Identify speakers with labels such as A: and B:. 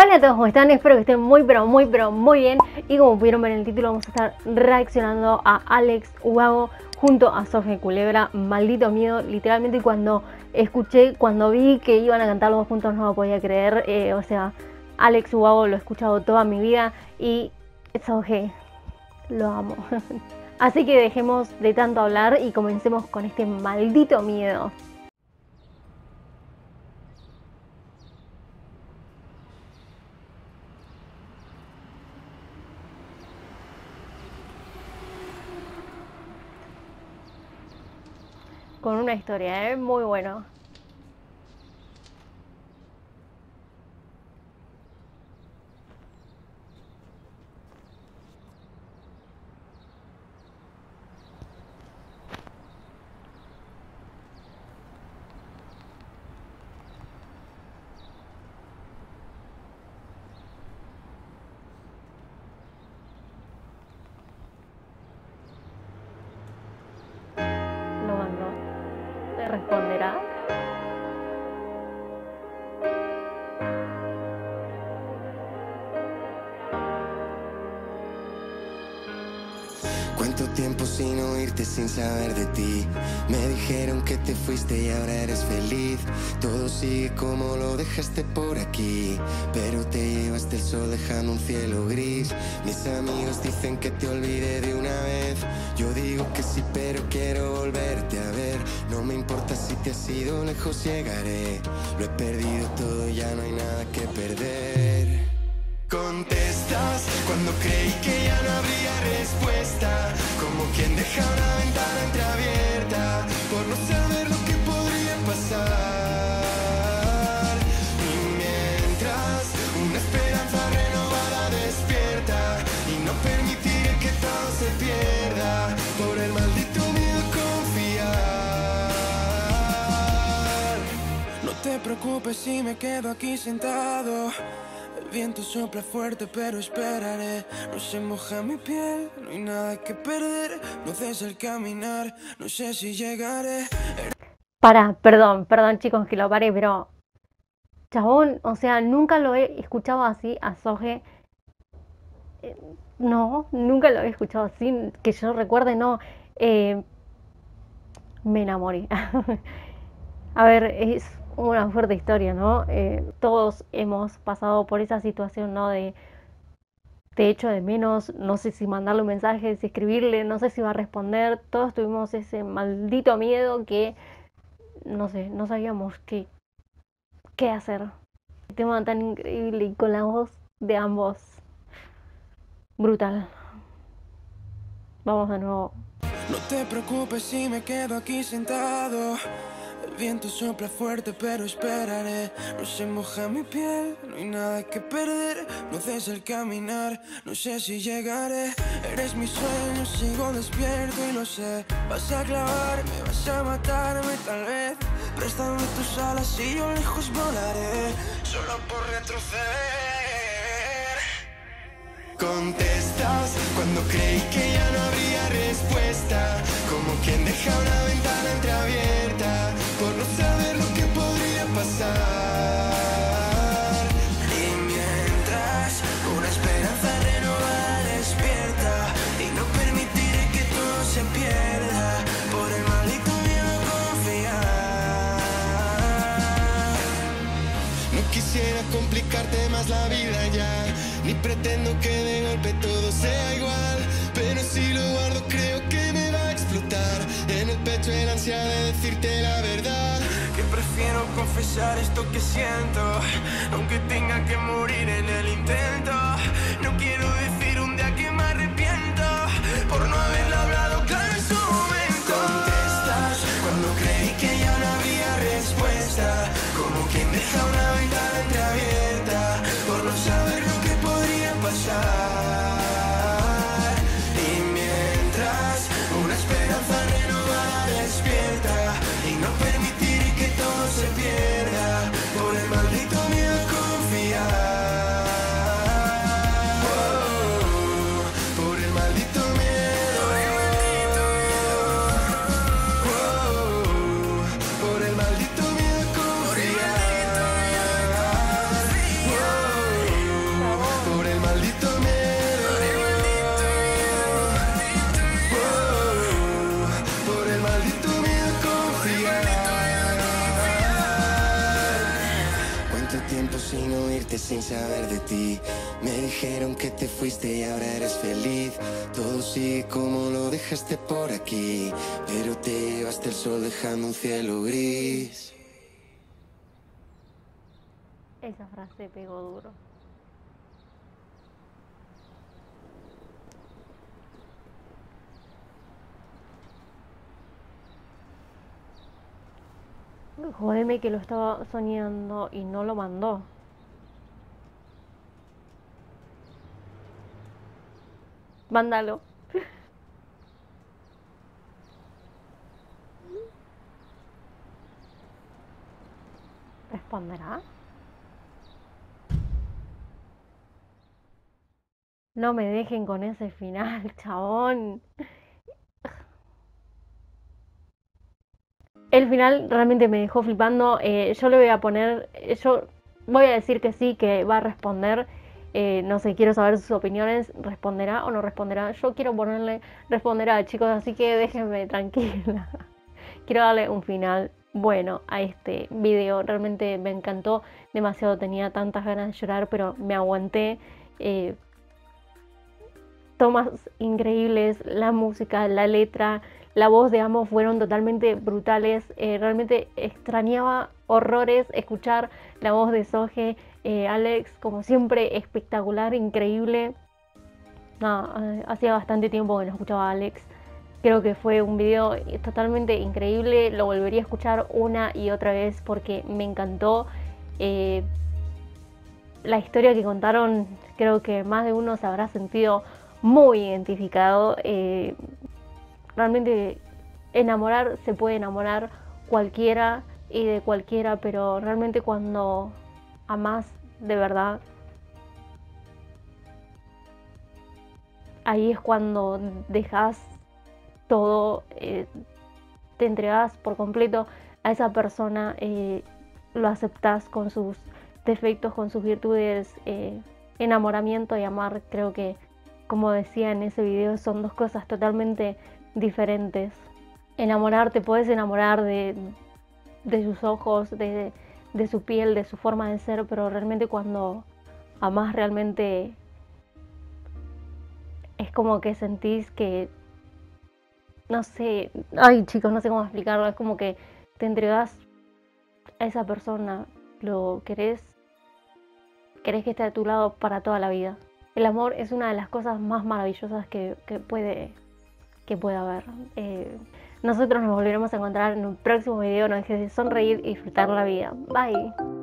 A: Hola a todos, ¿cómo están? Espero que estén muy pero muy pero muy bien. Y como pudieron ver en el título vamos a estar reaccionando a Alex Ubago junto a Sofía Culebra. Maldito miedo, literalmente cuando escuché, cuando vi que iban a cantar los dos juntos no lo podía creer. Eh, O sea, Alex Ubago lo he escuchado toda mi vida y Sofía, lo amo. Así que dejemos de tanto hablar y comencemos con este maldito miedo con una historia, ¿eh? Muy bueno.
B: Cuánto tiempo sin oírte, sin saber de ti. Me dijeron que te fuiste y ahora eres feliz. Todo sigue como lo dejaste por aquí. Pero te sol dejando un cielo gris. Mis amigos dicen que te olvide de una vez. Yo digo que sí, pero quiero volverte a ver. No me importa si te has ido lejos, llegaré. Lo he perdido todo, ya no hay nada que perder. Preocupes si me quedo aquí sentado. El viento sopla fuerte, pero esperaré. No se moja mi piel, no hay nada que perder. No cesa el caminar, no sé si llegaré.
A: Para, perdón, perdón chicos que lo paré, pero. Chabón, o sea, nunca lo he escuchado así a Soge. Eh, no, nunca lo he escuchado así. Que yo recuerde, no. Eh, me enamoré. a ver, es una fuerte historia, ¿no? Eh, todos hemos pasado por esa situación, ¿no? De te echo de menos, no sé si mandarle un mensaje, si escribirle, no sé si va a responder. Todos tuvimos ese maldito miedo que, no sé, no sabíamos qué, qué hacer. Un tema tan increíble y con la voz de ambos. Brutal. Vamos de nuevo.
B: No te preocupes si me quedo aquí sentado. El viento sopla fuerte, pero esperaré. No se moja mi piel, no hay nada que perder. No cesa el caminar, no sé si llegaré. Eres mi sueño, sigo despierto y lo sé. Vas a clavarme, vas a matarme tal vez. Préstame tus alas y yo lejos volaré. Solo por retroceder. Contestas cuando creí que ya no habría respuesta. Como quien deja una ventana entreabierta complicarte más la vida ya, ni pretendo que de golpe todo sea igual, pero si lo guardo creo que me va a explotar en el pecho el ansia de decirte la verdad. Que prefiero confesar esto que siento, aunque tenga que morir en el intento. No quiero decir un día que me arrepiento por no haberlo hablado claro en su momento. Contestas cuando creí que ya no había respuesta, como quien deja una imagino irte sin saber de ti. Me dijeron que te fuiste y ahora eres feliz. Todo sigue como lo dejaste por aquí. Pero te llevaste el sol dejando un cielo gris.
A: Esa frase pegó duro. Jodeme que lo estaba soñando y no lo mandó. Mándalo. ¿Responderá? No me dejen con ese final, chabón. El final realmente me dejó flipando. Eh, yo le voy a poner, eh, yo voy a decir que sí, que va a responder. Eh, no sé, quiero saber sus opiniones. ¿Responderá o no responderá? Yo quiero ponerle responderá, chicos, así que déjenme tranquila. quiero darle un final bueno a este video. Realmente me encantó demasiado. Tenía tantas ganas de llorar, pero me aguanté. tomas increíbles, la música, la letra, la voz de ambos fueron totalmente brutales. Eh, realmente extrañaba horrores escuchar la voz de Soje. Eh, Alex, como siempre, espectacular, increíble. Eh, hacía bastante tiempo que no escuchaba a Alex. Creo que fue un video totalmente increíble. Lo volvería a escuchar una y otra vez porque me encantó. la historia que contaron, creo que más de uno se habrá sentido muy identificado realmente enamorar se puede enamorar cualquiera y de cualquiera, pero realmente cuando amas de verdad, ahí es cuando dejas todo, eh, te entregas por completo a esa persona, eh, lo aceptas con sus defectos, con sus virtudes, eh, enamoramiento y amar, creo que como decía en ese video, son dos cosas totalmente diferentes. Enamorarte, puedes enamorar de, sus ojos, de, su piel, de su forma de ser, pero realmente cuando amas realmente es como que sentís que, no sé, ay chicos, no sé cómo explicarlo, es como que te entregas a esa persona, lo querés, querés que esté a tu lado para toda la vida. El amor es una de las cosas más maravillosas que, que puede que pueda haber. Eh, nosotros nos volveremos a encontrar en un próximo video. No dejes de sonreír y disfrutar la vida. Bye.